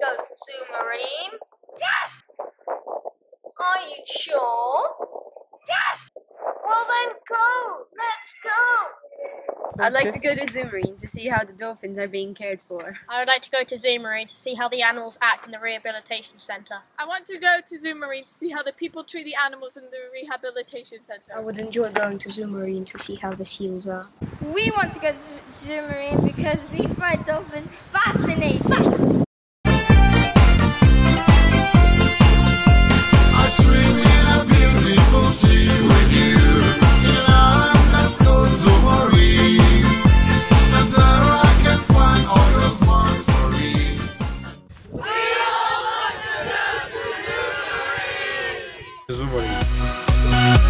go, Kazoomarine. Yes! Are you sure? Yes! Well then, go! Let's go! I'd like to go to Zoomarine to see how the dolphins are being cared for. I would like to go to Zoomarine to see how the animals act in the rehabilitation centre. I want to go to Zoomarine to see how the people treat the animals in the rehabilitation centre. I would enjoy going to Zoomarine to see how the seals are. We want to go to Zoomarine because we find dolphins fascinating. Fascinating! Zoomarine.